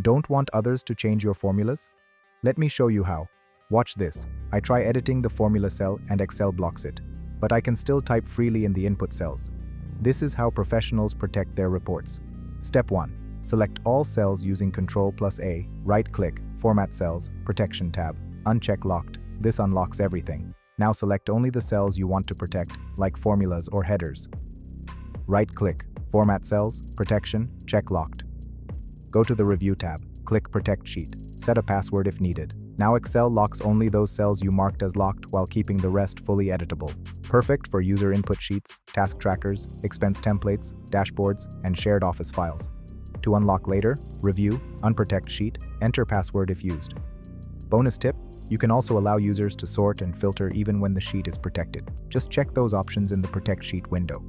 Don't want others to change your formulas? Let me show you how. Watch this. I try editing the formula cell and Excel blocks it. But I can still type freely in the input cells. This is how professionals protect their reports. Step 1. Select all cells using Ctrl plus A, right-click, Format Cells, Protection tab, uncheck Locked. This unlocks everything. Now select only the cells you want to protect, like formulas or headers. Right-click, Format Cells, Protection, check Locked. Go to the Review tab, click Protect Sheet, set a password if needed. Now Excel locks only those cells you marked as locked while keeping the rest fully editable. Perfect for user input sheets, task trackers, expense templates, dashboards, and shared office files. To unlock later, review, unprotect sheet, enter password if used. Bonus tip, you can also allow users to sort and filter even when the sheet is protected. Just check those options in the Protect Sheet window.